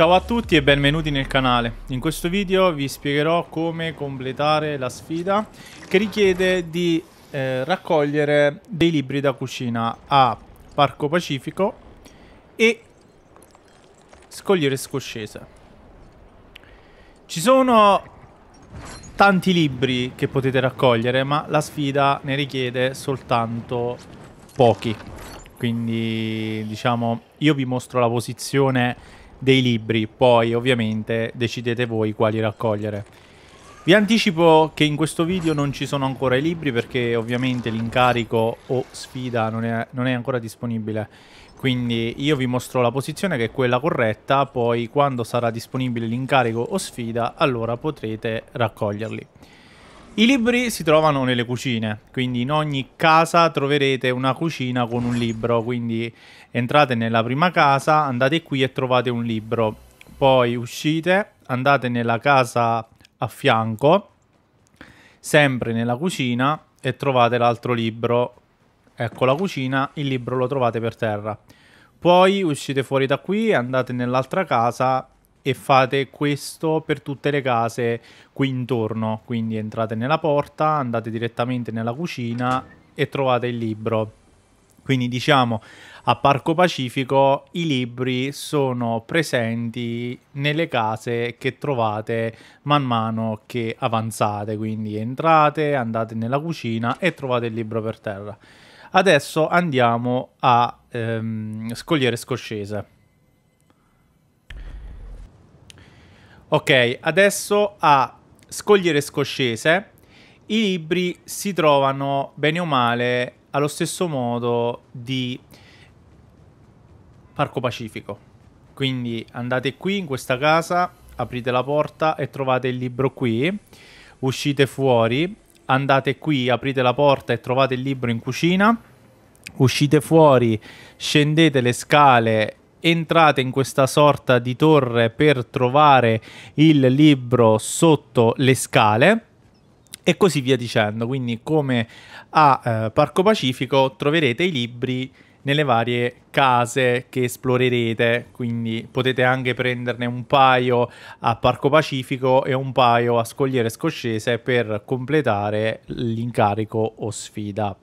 Ciao a tutti e benvenuti nel canale. In questo video vi spiegherò come completare la sfida che richiede di eh, raccogliere dei libri da cucina a Parco Pacifico e Scogliere Scoscese. Ci sono tanti libri che potete raccogliere, ma la sfida ne richiede soltanto pochi. Quindi, diciamo, io vi mostro la posizione dei libri, poi ovviamente decidete voi quali raccogliere. Vi anticipo che in questo video non ci sono ancora i libri perché ovviamente l'incarico o sfida non è, non è ancora disponibile. Quindi io vi mostro la posizione che è quella corretta, poi quando sarà disponibile l'incarico o sfida allora potrete raccoglierli. I libri si trovano nelle cucine, quindi in ogni casa troverete una cucina con un libro, quindi entrate nella prima casa, andate qui e trovate un libro, poi uscite, andate nella casa a fianco, sempre nella cucina e trovate l'altro libro, ecco la cucina, il libro lo trovate per terra. Poi uscite fuori da qui, andate nell'altra casa e fate questo per tutte le case qui intorno. Quindi entrate nella porta, andate direttamente nella cucina e trovate il libro. Quindi diciamo a Parco Pacifico i libri sono presenti nelle case che trovate man mano che avanzate, quindi entrate, andate nella cucina e trovate il libro per terra. Adesso andiamo a ehm, Scogliere Scoscese. Ok, adesso a Scogliere Scoscese i libri si trovano bene o male allo stesso modo di Parco Pacifico. Quindi andate qui in questa casa, aprite la porta e trovate il libro qui, uscite fuori, andate qui, aprite la porta e trovate il libro in cucina, uscite fuori, scendete le scale entrate in questa sorta di torre per trovare il libro sotto le scale e così via dicendo. Quindi come a eh, Parco Pacifico troverete i libri nelle varie case che esplorerete, quindi potete anche prenderne un paio a Parco Pacifico e un paio a Scogliere Scoscese per completare l'incarico o sfida.